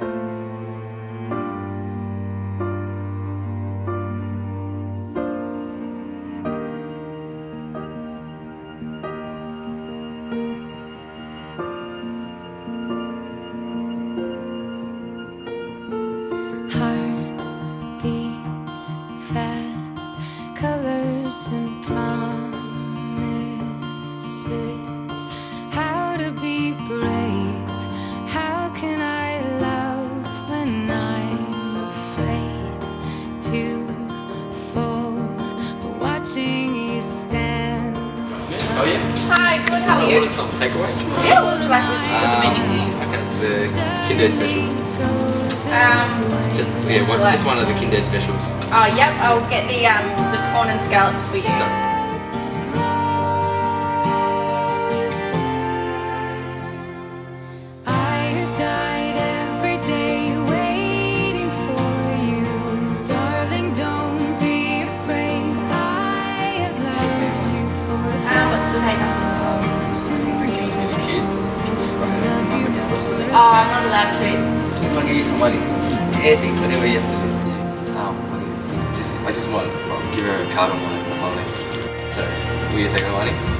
Heart Oh yeah. Hi, good. How are What you? is some takeaway? Yeah, what would you like to just put the menu? Okay, the Kinder special. Um, Just yeah, one, just one of the Kinder specials. oh, yep. I'll get the um the prawn and scallops for you. Done. Oh, I'm not allowed to. If I give you some money, anything, whatever you have to do. Just, just oh, I just want, well, give her a card or money or something. So, will you take her money?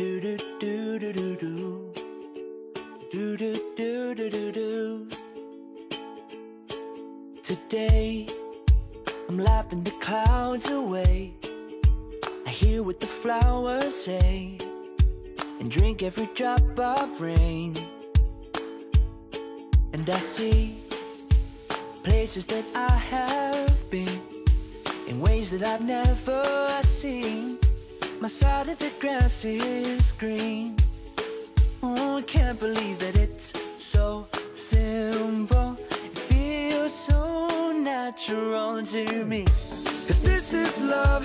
Do do do do do do. Do do do do do do. Today, I'm laughing the clouds away. I hear what the flowers say and drink every drop of rain. And I see places that I have been in ways that I've never seen. My side of the grass is green. Oh, I can't believe that it's so simple. It feels so natural to me. If this is love,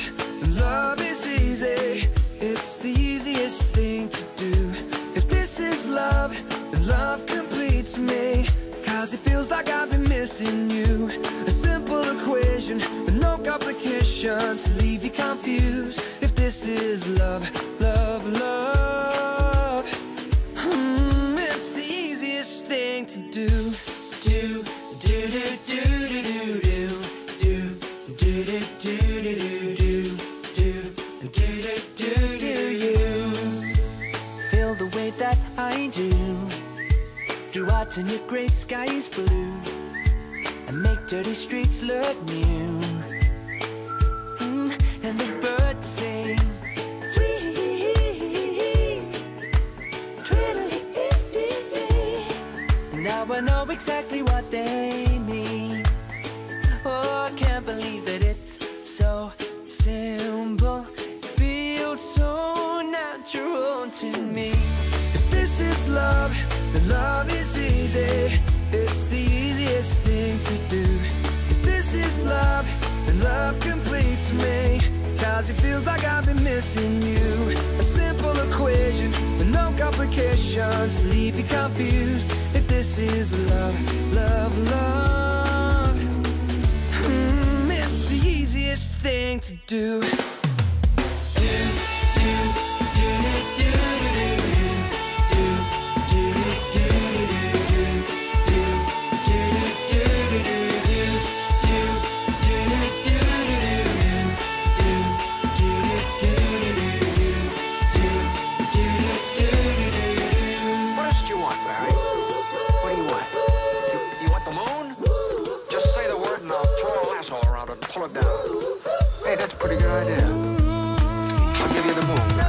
love is easy. It's the easiest thing to do. If this is love, love completes me. Cause it feels like I've been missing you. A simple equation no complications I turn your gray skies blue? And make dirty streets look new. Mm, and the birds sing. Tweet, tweedledee-dee-dee. Now I know exactly what they mean. Oh, I can't believe that it's so simple. Feels so natural love, that love is easy. It's the easiest thing to do. If this is love, then love completes me. Cause it feels like I've been missing you. A simple equation, with no complications Leave you confused, if this is love, love, love hmm, It's the easiest thing to do. What do you want? You want the moon? Just say the word and I'll throw a lasso around it and pull it down. Hey, that's a pretty good idea. I'll give you the moon.